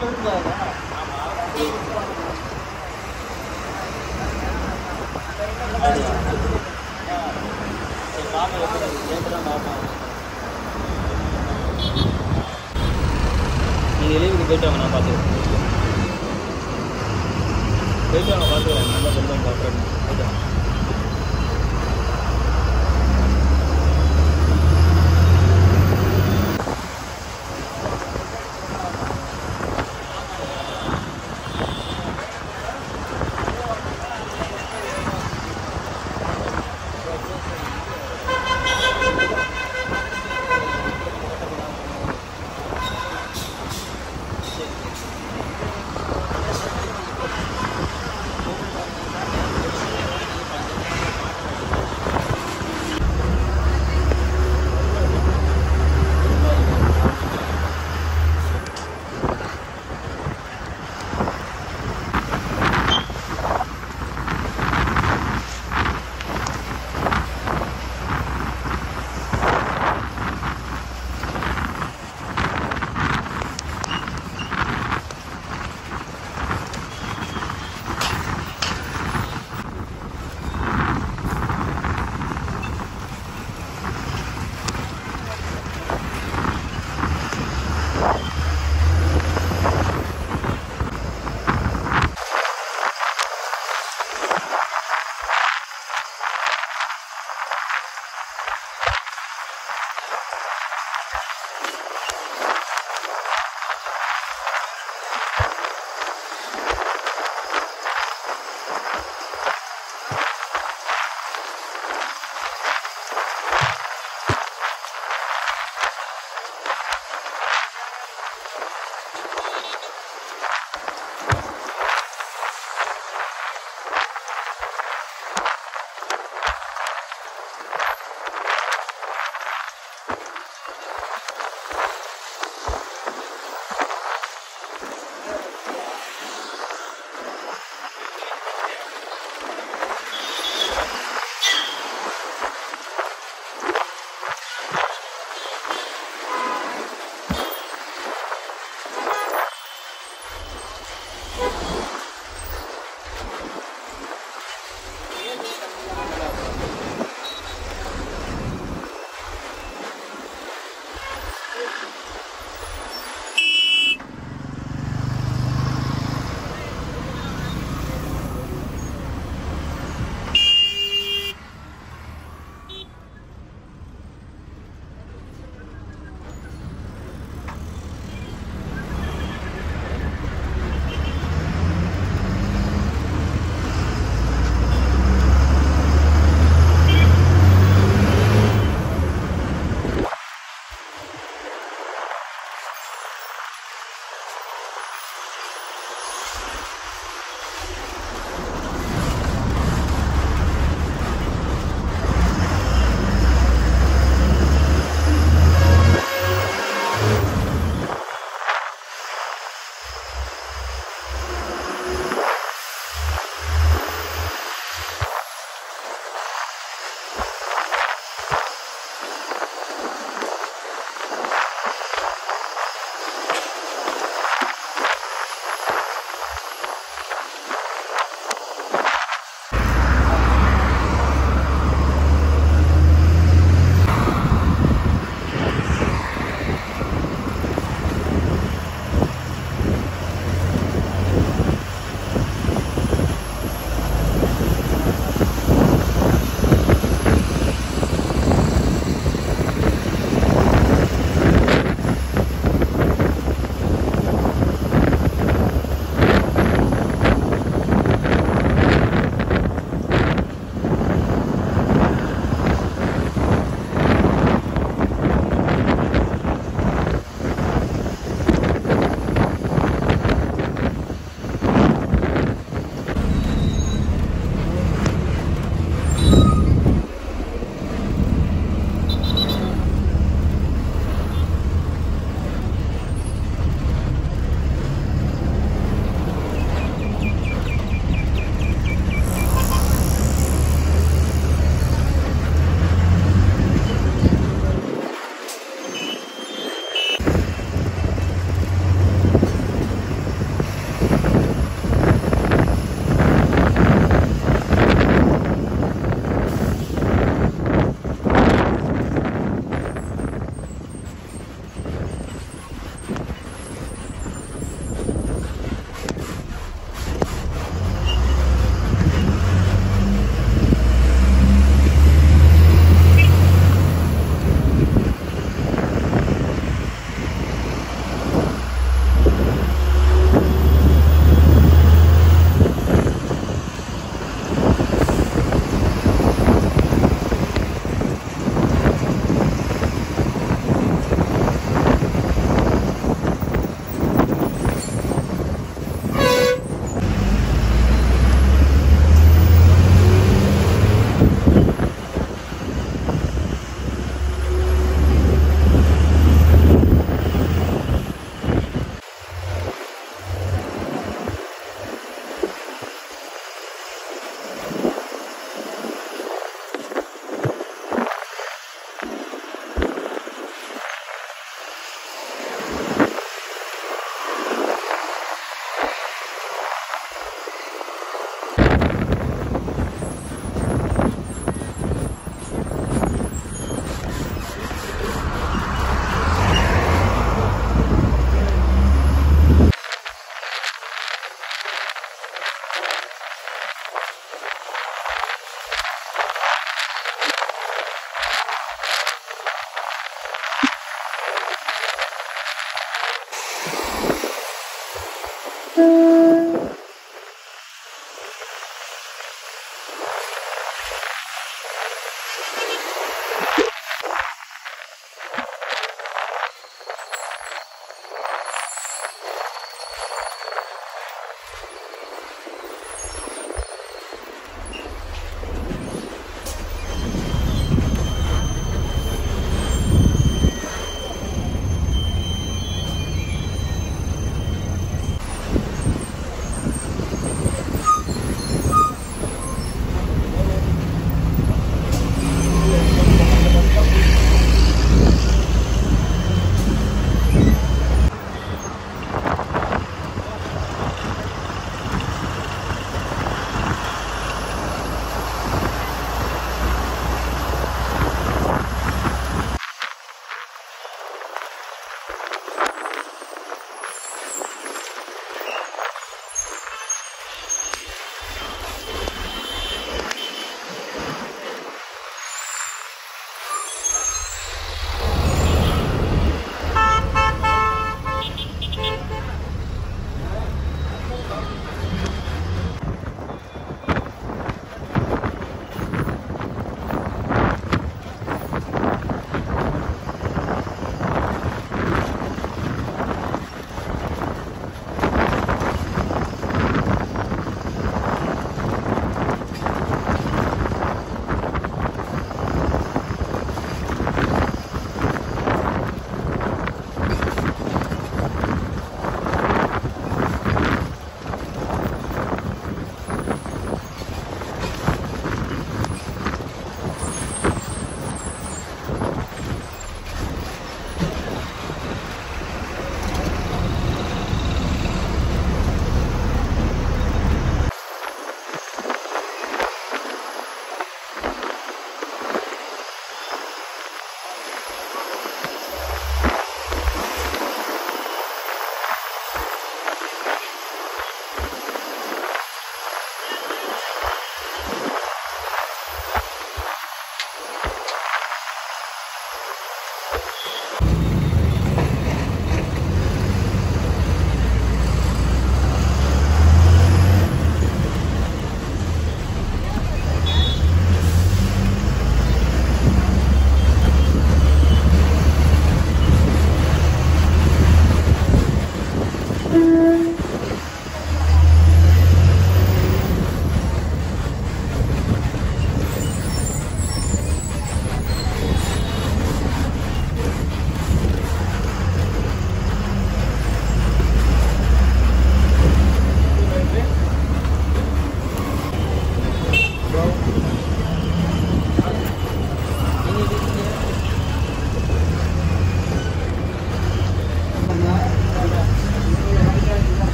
looks like.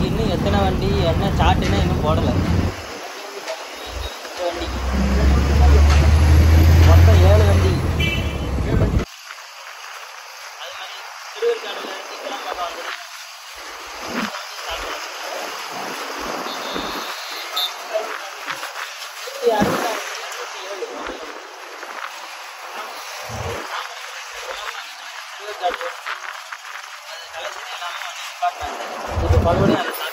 வண்டிக்கு இன்னும் எத்தனை வண்டி என்ன சாட்டுன்னா இன்னும் போடலை. வண்டி. மொத்தம் ஏழு வண்டி. அது மாதிரி 看看这个防油链子